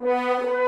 Música